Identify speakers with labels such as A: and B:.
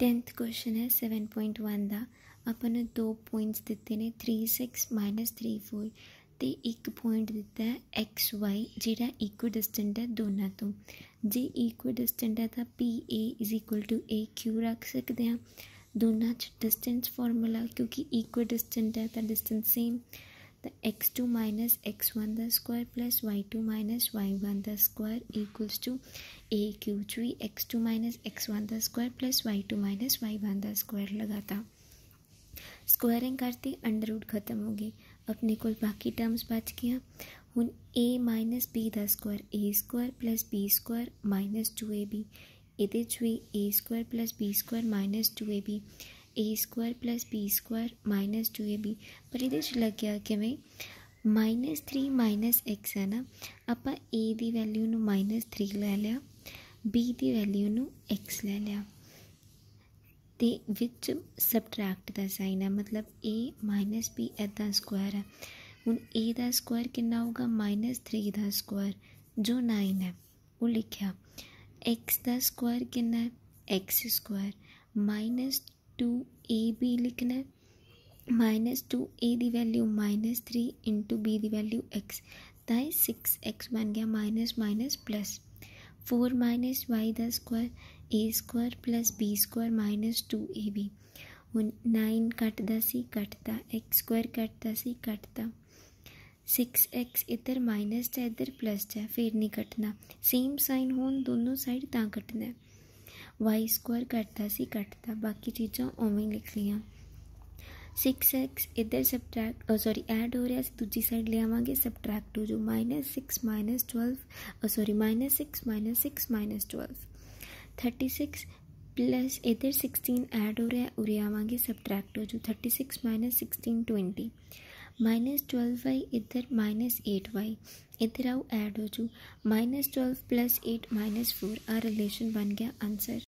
A: Tenth question ਹੈ 7.1 ਦਾ। ਆਪਾਂ ਨੂੰ ਦੋ ਪੁਆਇੰਟਸ ਦਿੱਤੇ ਨੇ 3 6 ਮਾਈਨਸ 3 4 ਤੇ ਇੱਕ ਪੁਆਇੰਟ ਦਿੱਤਾ ਹੈ ਐਕਸ ਵਾਈ ਜਿਹੜਾ ਇਕੁ ਇਕੁਇਡਿਸਟੈਂਟ ਹੈ ਦੋਨਾਂ ਤੋਂ। ਜੇ ਇਕੁ ਇਕੁਇਡਿਸਟੈਂਟ ਹੈ ਤਾਂ P A is equal to A Q ਰੱਖ ਸਕਦੇ ਹਾਂ। ਦੋਨਾਂ 'ਚ ਡਿਸਟੈਂਸ ਫਾਰਮੂਲਾ ਕਿਉਂਕਿ ਇਕੁਇਡਿਸਟੈਂਟ ਹੈ ਤਾਂ ਡਿਸਟੈਂਸ ਸੇਮ तो the x2 minus x1 the square plus y2 minus y1 the square equals to a q3 x2 minus x1 the square plus y2 minus y1 the square लगा था squaring करते under root खत्म हो गए अपने को बाकी टर्म्स बच गया। हूँ a minus b the square a square plus b square minus two a b a square plus b square minus two a b a square plus b square minus 2ab ਪਰ ਇਹਦੇ 'ਚ ਲੱਗਿਆ ਕਿਵੇਂ? Minus 3 minus x ਹੈ ਨਾ? ਆਪਾਂ a ਦੀ value ਨੂੰ ਮਾਈਨਸ 3 ਲੈ ਲਿਆ, b ਦੀ ਵੈਲਿਊ ਨੂੰ x ਲੈ ਲਿਆ। ਤੇ ਵਿੱਚ ਸਬਟਰੈਕਟ ਦਾ ਸਾਈਨ ਹੈ, ਮਤਲਬ a ਮਾਈਨਸ b ਇੱਦਾਂ ਸਕੁਆਇਰ ਹੈ। ਹੁਣ a ਦਾ ਸਕੁਆਇਰ ਕਿੰਨਾ ਹੋਊਗਾ? ਮਾਈਨਸ 3 ਦਾ ਸਕੁਆਇਰ ਜੋ 9 ਹੈ, ਉਹ ਲਿਖਿਆ। X ਦਾ ਸਕੁਆਇਰ ਕਿੰਨਾ ਹੈ? X square ਮਾਈਨਸ 2ab ਲਿਖਣਾ ਹੈ ਮਾਈਨਸ 2a ਦੀ ਵੈਲਿਊ ਮਾਈਨਸ 3 ਇੰਟੂ b ਦੀ ਵੈਲਿਊ x ਤਾਂ ਇਹ 6x ਬਣ ਗਿਆ minus minus plus 4 minus y the square a square plus b square minus 2ab ਹੁਣ 9 ਕੱਟਦਾ ਸੀ ਕੱਟਦਾ x ਸਕੁਆਇਰ ਕੱਟਦਾ ਸੀ ਕੱਟਦਾ 6x ਇੱਧਰ ਮਾਈਨਸ ਤੇ ਇੱਧਰ ਪਲੱਸ ਹੈ ਫਿਰ ਨਹੀਂ ਕੱਟਣਾ ਸੇਮ ਸਾਈਨ ਹੋਣ ਦੋਨੋਂ ਸਾਈਡ ਤਾਂ ਕੱਟਣਾ वाई स्क्वायर कटता सी कटता बाकी चीजा उवें लिख लिया। सिक्स एक्स इधर सबट्रैक्ट सॉरी ऐड हो रहा है दूजी साइड ले आवेंगे, सबट्रैक्ट हो जो minus six minus twelve sorry minus six minus six minus twelve. Thirty six plus इधर सिक्सटीन ऐड हो रहा है, उरे आवेंगे, सबट्रैक्ट हो जो thirty six minus sixteen twenty. Minus twelve y इधर माइनस एट वाई, इधर आओ ऐड हो जो minus twelve plus eight minus four, आ रिलेशन बन गया आंसर।